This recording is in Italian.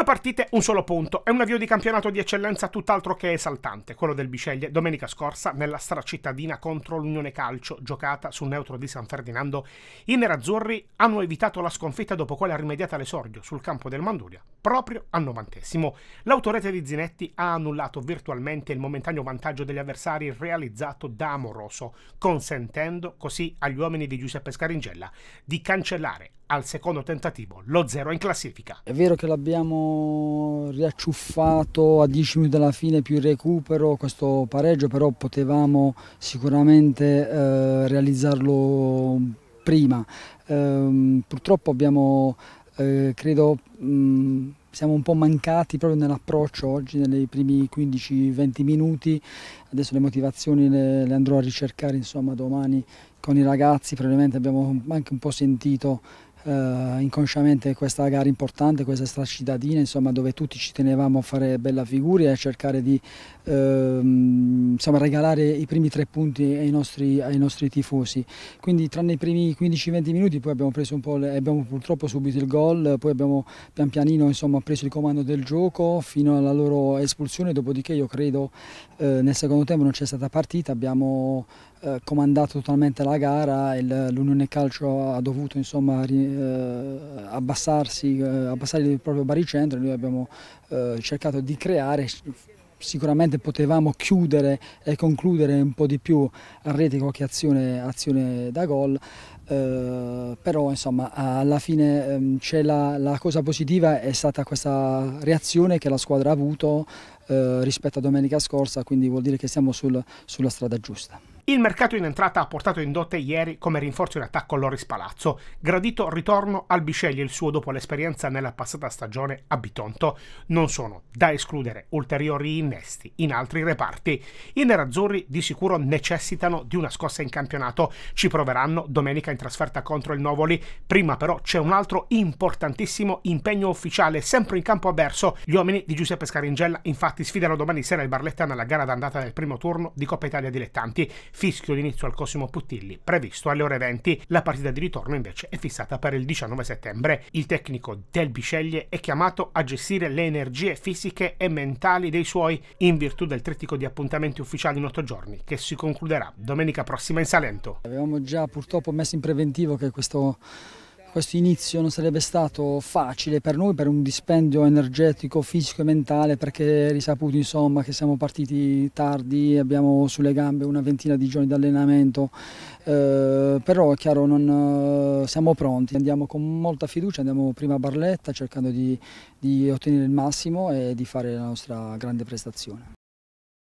Due partite, un solo punto. È un avvio di campionato di eccellenza tutt'altro che esaltante, quello del Bisceglie, domenica scorsa nella stracittadina contro l'Unione Calcio, giocata sul neutro di San Ferdinando. I nerazzurri hanno evitato la sconfitta dopo quella rimediata all'esordio sul campo del Manduria, proprio al novantesimo. L'autorete di Zinetti ha annullato virtualmente il momentaneo vantaggio degli avversari realizzato da Amoroso, consentendo così agli uomini di Giuseppe Scaringella di cancellare al secondo tentativo lo zero in classifica. È vero che l'abbiamo riacciuffato a 10 minuti dalla fine più il recupero, questo pareggio, però potevamo sicuramente eh, realizzarlo prima. Eh, purtroppo abbiamo, eh, credo, mh, siamo un po' mancati proprio nell'approccio oggi, nei primi 15-20 minuti. Adesso le motivazioni le, le andrò a ricercare insomma, domani con i ragazzi, probabilmente abbiamo anche un po' sentito Uh, inconsciamente questa gara importante, questa stracittadina, insomma, dove tutti ci tenevamo a fare bella figura e a cercare di uh, insomma, regalare i primi tre punti ai nostri, ai nostri tifosi. Quindi tranne i primi 15-20 minuti poi abbiamo preso un po', abbiamo purtroppo subito il gol, poi abbiamo pian pianino insomma, preso il comando del gioco fino alla loro espulsione, dopodiché io credo uh, nel secondo tempo non c'è stata partita, abbiamo comandato totalmente la gara, l'Unione Calcio ha dovuto insomma, eh, abbassarsi, eh, abbassare il proprio baricentro, noi abbiamo eh, cercato di creare sicuramente potevamo chiudere e concludere un po' di più a rete qualche azione, azione da gol, eh, però insomma alla fine ehm, la, la, cosa positiva è stata questa reazione che la squadra ha avuto eh, rispetto a domenica scorsa, quindi vuol dire che siamo sul, sulla strada giusta. Il mercato in entrata ha portato in dote ieri come rinforzo in attacco Loris Palazzo, gradito ritorno al Bisceglie il suo dopo l'esperienza nella passata stagione a Bitonto. Non sono da escludere ulteriori innesti in altri reparti. I nerazzurri di sicuro necessitano di una scossa in campionato, ci proveranno domenica in trasferta contro il Novoli, prima però c'è un altro importantissimo impegno ufficiale sempre in campo avverso. Gli uomini di Giuseppe Scaringella infatti sfidano domani sera il Barletta nella gara d'andata del primo turno di Coppa Italia Dilettanti fischio d'inizio al Cosimo Puttilli, previsto alle ore 20. La partita di ritorno invece è fissata per il 19 settembre. Il tecnico del Bisceglie è chiamato a gestire le energie fisiche e mentali dei suoi in virtù del trittico di appuntamenti ufficiali in otto giorni che si concluderà domenica prossima in Salento. Avevamo già purtroppo messo in preventivo che questo questo inizio non sarebbe stato facile per noi, per un dispendio energetico, fisico e mentale, perché risaputo insomma, che siamo partiti tardi, abbiamo sulle gambe una ventina di giorni di allenamento, eh, però è chiaro non, eh, siamo pronti, andiamo con molta fiducia, andiamo prima a Barletta cercando di, di ottenere il massimo e di fare la nostra grande prestazione.